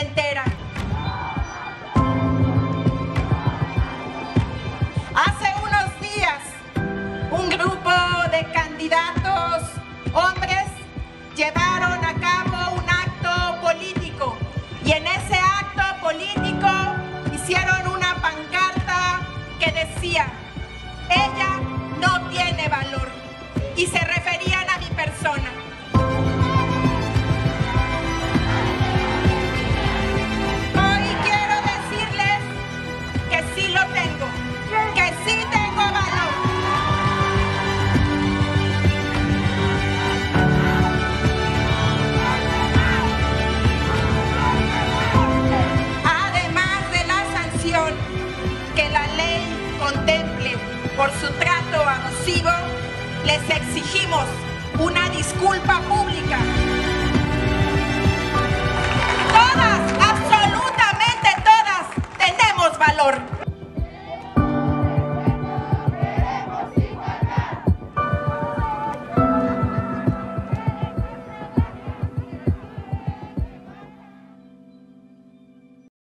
entera. Hace unos días, un grupo de candidatos hombres llevaron a cabo un acto político y en ese acto político hicieron una pancarta que decía, ella no tiene valor. por su trato abusivo, les exigimos una disculpa pública